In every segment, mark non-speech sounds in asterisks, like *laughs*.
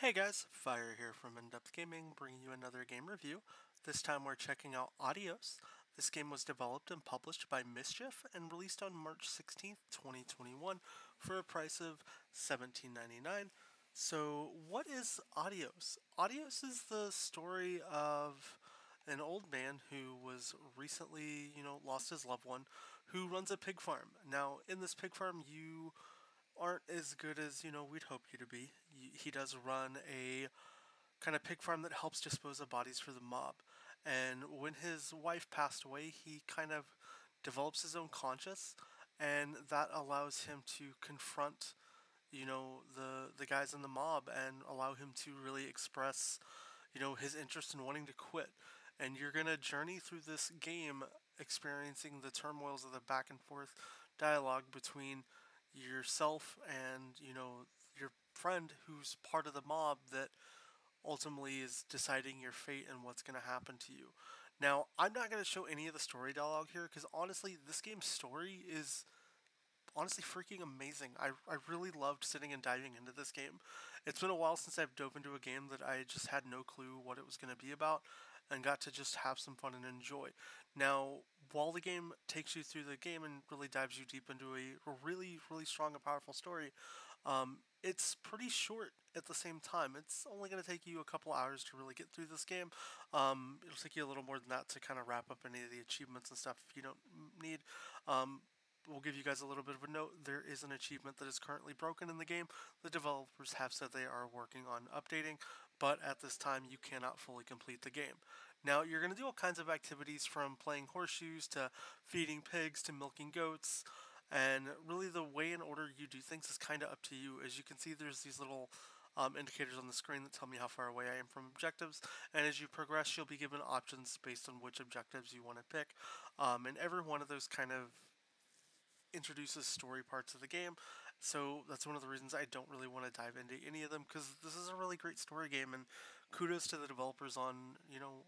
Hey guys, Fire here from In-Depth Gaming, bringing you another game review. This time we're checking out Adios. This game was developed and published by Mischief and released on March 16th, 2021 for a price of $17.99. So what is Adios? Adios is the story of an old man who was recently, you know, lost his loved one, who runs a pig farm. Now, in this pig farm, you aren't as good as you know we'd hope you to be. He does run a kind of pig farm that helps dispose of bodies for the mob. And when his wife passed away, he kind of develops his own conscience, and that allows him to confront, you know, the the guys in the mob and allow him to really express, you know, his interest in wanting to quit. And you're gonna journey through this game, experiencing the turmoils of the back and forth dialogue between yourself and you know your friend who's part of the mob that ultimately is deciding your fate and what's going to happen to you. Now, I'm not going to show any of the story dialogue here because honestly, this game's story is honestly freaking amazing. I, I really loved sitting and diving into this game. It's been a while since I've dove into a game that I just had no clue what it was going to be about and got to just have some fun and enjoy. Now, while the game takes you through the game and really dives you deep into a really, really strong and powerful story, um, it's pretty short at the same time. It's only going to take you a couple hours to really get through this game. Um, it'll take you a little more than that to kind of wrap up any of the achievements and stuff you don't need. Um, we'll give you guys a little bit of a note. There is an achievement that is currently broken in the game. The developers have said they are working on updating, but at this time you cannot fully complete the game. Now you're going to do all kinds of activities from playing horseshoes to feeding pigs to milking goats. And really the way and order you do things is kind of up to you. As you can see, there's these little um, indicators on the screen that tell me how far away I am from objectives. And as you progress, you'll be given options based on which objectives you want to pick. Um, and every one of those kind of introduces story parts of the game. So that's one of the reasons I don't really want to dive into any of them because this is a really great story game and kudos to the developers on, you know,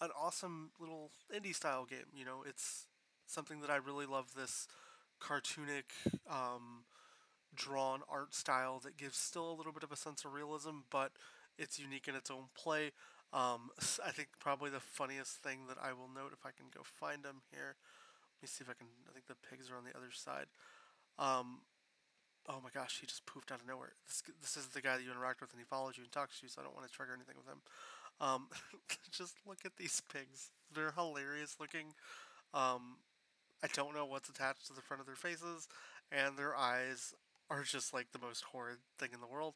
an awesome little indie style game. You know, it's something that I really love this cartoonic um, drawn art style that gives still a little bit of a sense of realism, but it's unique in its own play. Um, I think probably the funniest thing that I will note if I can go find them here let me see if I can. I think the pigs are on the other side. Um, oh my gosh, he just poofed out of nowhere. This, this is the guy that you interact with and he follows you and talks to you, so I don't want to trigger anything with him. Um, *laughs* just look at these pigs. They're hilarious looking. Um, I don't know what's attached to the front of their faces, and their eyes are just like the most horrid thing in the world.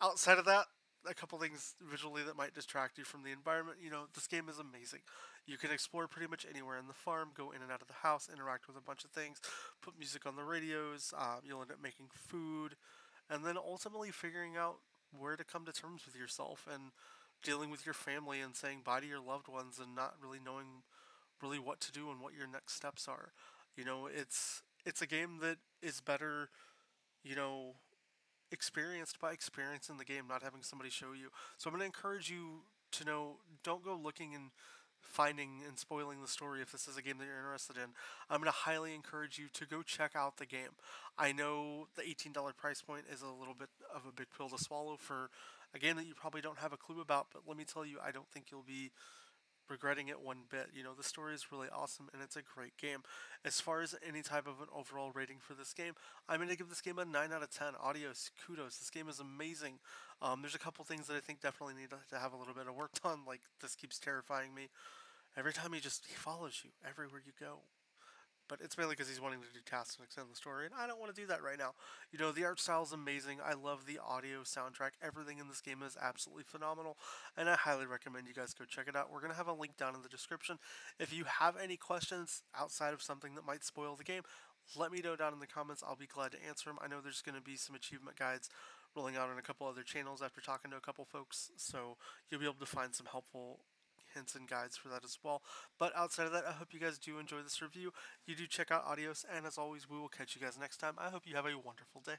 Outside of that, a couple things visually that might distract you from the environment. You know, this game is amazing. You can explore pretty much anywhere in the farm, go in and out of the house, interact with a bunch of things, put music on the radios. Um, you'll end up making food, and then ultimately figuring out where to come to terms with yourself and dealing with your family and saying bye to your loved ones and not really knowing really what to do and what your next steps are. You know, it's it's a game that is better, you know, experienced by experiencing the game, not having somebody show you. So I'm going to encourage you to know don't go looking and finding and spoiling the story if this is a game that you're interested in. I'm going to highly encourage you to go check out the game. I know the $18 price point is a little bit of a big pill to swallow for a game that you probably don't have a clue about, but let me tell you, I don't think you'll be regretting it one bit. You know, the story is really awesome and it's a great game. As far as any type of an overall rating for this game, I'm going to give this game a 9 out of 10. Adios, kudos. This game is amazing. Um, there's a couple things that I think definitely need to have a little bit of work *laughs* done. Like, this keeps terrifying me. Every time he just, he follows you everywhere you go but it's mainly because he's wanting to do tasks and extend the story, and I don't want to do that right now. You know, the art style is amazing. I love the audio, soundtrack, everything in this game is absolutely phenomenal, and I highly recommend you guys go check it out. We're going to have a link down in the description. If you have any questions outside of something that might spoil the game, let me know down in the comments. I'll be glad to answer them. I know there's going to be some achievement guides rolling out on a couple other channels after talking to a couple folks, so you'll be able to find some helpful hints and guides for that as well. But outside of that, I hope you guys do enjoy this review. You do check out Adios, and as always, we will catch you guys next time. I hope you have a wonderful day.